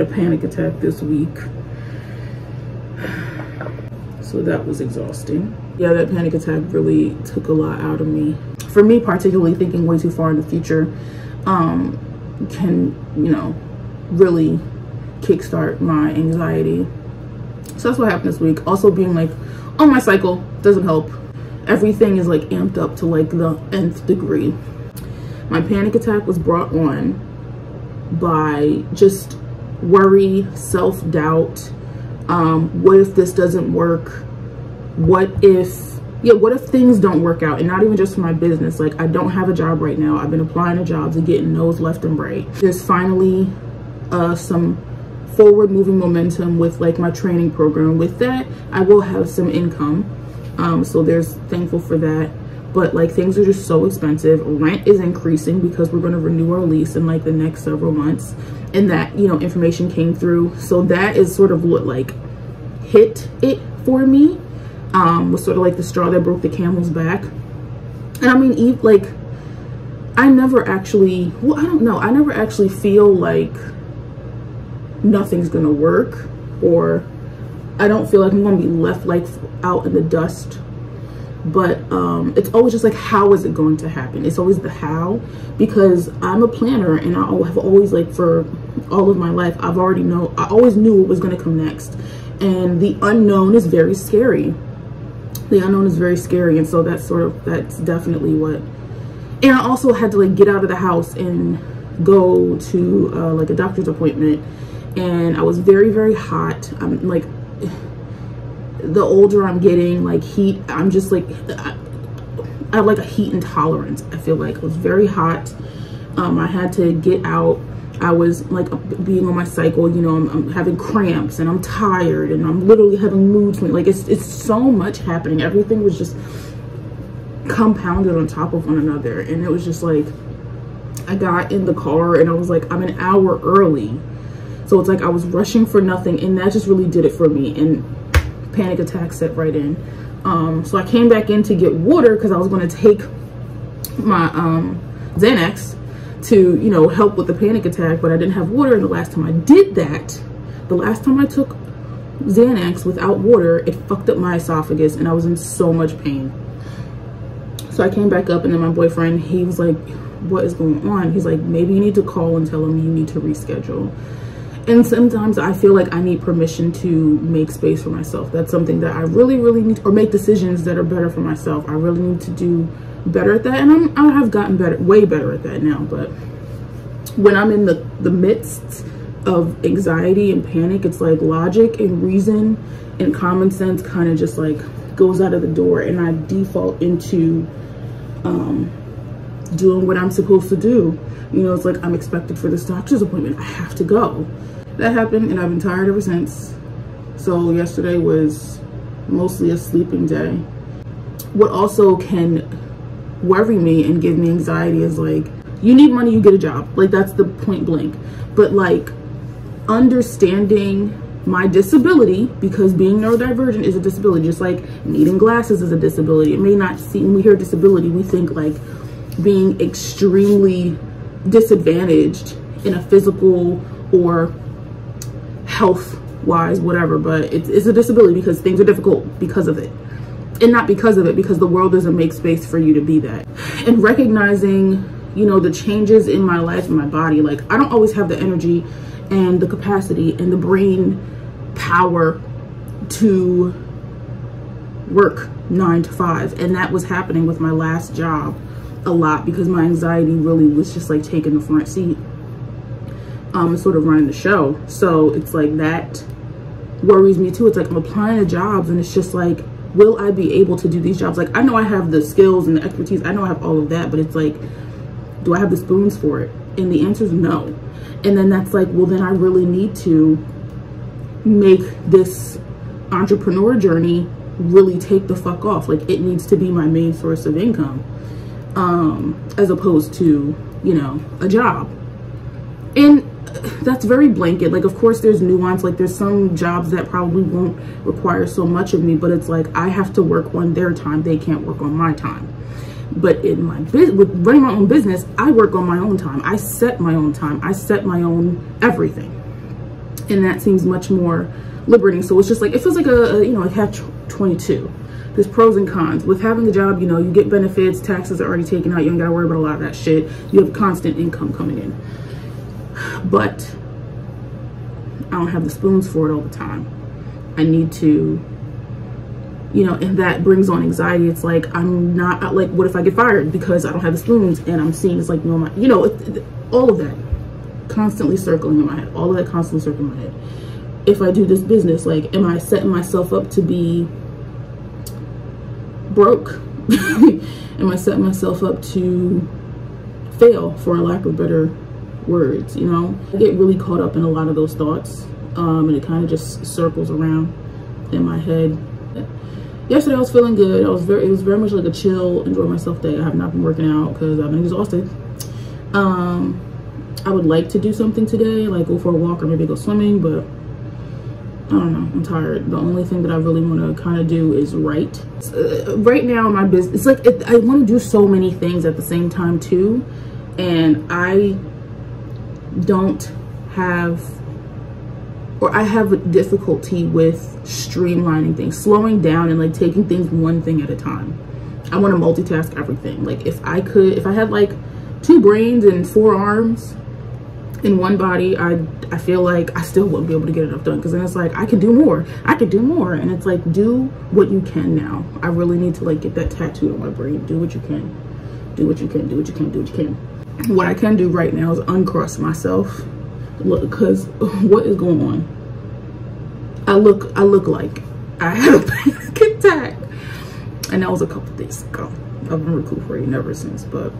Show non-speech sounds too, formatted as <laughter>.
had a panic attack this week. So that was exhausting. Yeah, that panic attack really took a lot out of me. For me, particularly thinking way too far in the future um, can, you know, really kickstart my anxiety. So that's what happened this week. Also being like on my cycle doesn't help. Everything is like amped up to like the nth degree. My panic attack was brought on by just worry, self-doubt. Um, what if this doesn't work? What if, yeah, what if things don't work out? And not even just for my business. Like I don't have a job right now. I've been applying to jobs and getting no's left and right. There's finally uh, some forward moving momentum with like my training program. With that, I will have some income. Um, so there's thankful for that. But like things are just so expensive. Rent is increasing because we're going to renew our lease in like the next several months. And that, you know, information came through. So that is sort of what like hit it for me. Um, was sort of like the straw that broke the camel's back. And I mean, like, I never actually, well, I don't know. I never actually feel like nothing's gonna work or I don't feel like I'm gonna be left like out in the dust but um it's always just like how is it going to happen? It's always the how because i'm a planner and i have always like for all of my life i've already know i always knew what was going to come next. And the unknown is very scary. The unknown is very scary and so that's sort of that's definitely what and i also had to like get out of the house and go to uh, like a doctor's appointment and I was very, very hot. I'm like, the older I'm getting, like heat, I'm just like, I, I have like a heat intolerance. I feel like it was very hot. Um, I had to get out. I was like being on my cycle, you know, I'm, I'm, having cramps and I'm tired and I'm literally having mood swings. Like it's, it's so much happening. Everything was just compounded on top of one another. And it was just like, I got in the car and I was like, I'm an hour early so it's like I was rushing for nothing and that just really did it for me and panic attack set right in. Um, so I came back in to get water because I was going to take my um, Xanax to, you know, help with the panic attack, but I didn't have water. And the last time I did that, the last time I took Xanax without water, it fucked up my esophagus and I was in so much pain. So I came back up and then my boyfriend, he was like, what is going on? He's like, maybe you need to call and tell him you need to reschedule and sometimes I feel like I need permission to make space for myself. That's something that I really, really need, or make decisions that are better for myself. I really need to do better at that, and I'm, I have gotten better, way better at that now. But when I'm in the the midst of anxiety and panic, it's like logic and reason and common sense kind of just like goes out of the door, and I default into um, doing what I'm supposed to do. You know, it's like I'm expected for this doctor's appointment. I have to go that happened and I've been tired ever since. So yesterday was mostly a sleeping day. What also can worry me and give me anxiety is like, you need money, you get a job. Like that's the point blank. But like understanding my disability because being neurodivergent is a disability just like needing glasses is a disability it may not seem we hear disability we think like being extremely disadvantaged in a physical or health wise, whatever, but it's, it's a disability because things are difficult because of it. And not because of it, because the world doesn't make space for you to be that. And recognizing, you know, the changes in my life and my body, like I don't always have the energy and the capacity and the brain power to work nine to five. And that was happening with my last job a lot because my anxiety really was just like taking the front seat um, sort of running the show. So it's like that worries me too. It's like I'm applying to jobs and it's just like, will I be able to do these jobs? Like I know I have the skills and the expertise. I know I have all of that, but it's like, do I have the spoons for it? And the answer is no. And then that's like, well, then I really need to make this entrepreneur journey really take the fuck off. Like it needs to be my main source of income um, as opposed to, you know, a job. And that's very blanket. Like of course there's nuance. Like there's some jobs that probably won't require so much of me but it's like i have to work on their time. They can't work on my time. But in my business with running my own business i work on my own time. I set my own time. I set my own everything. And that seems much more liberating. So it's just like it feels like a, a you know a catch 22 there's pros and cons. With having a job you know you get benefits taxes are already taken out you don't gotta worry about a lot of that shit. You have constant income coming in. But i don't have the spoons for it all the time. I need to you know and that brings on anxiety. It's like i'm not like what if i get fired because i don't have the spoons and i'm seeing it's like no my you know all of that constantly circling in my head all of that constantly circling in my head. If i do this business like am i setting myself up to be broke <laughs> am i setting myself up to fail for a lack of better words you know i get really caught up in a lot of those thoughts um, and it kind of just circles around in my head yesterday I was feeling good. I was very, it was very much like a chill, enjoy myself day. I have not been working out because I've been exhausted. Um, I would like to do something today, like go for a walk or maybe go swimming, but I don't know, I'm tired. The only thing that I really want to kind of do is write. Uh, right now my business, it's like, it, I want to do so many things at the same time too. And I don't have or I have a difficulty with streamlining things, slowing down and like taking things one thing at a time. I want to multitask everything. Like if I could, if I had like two brains and four arms in one body, I I feel like I still wouldn't be able to get enough done because then it's like I can do more. I could do more, and it's like do what you can now. I really need to like get that tattooed on my brain. Do what you can. Do what you can. Do what you can. Do what you can. What I can do right now is uncross myself look because <laughs> what is going on i look i look like i had a panic attack and that was a couple days ago i've been recuperating ever since but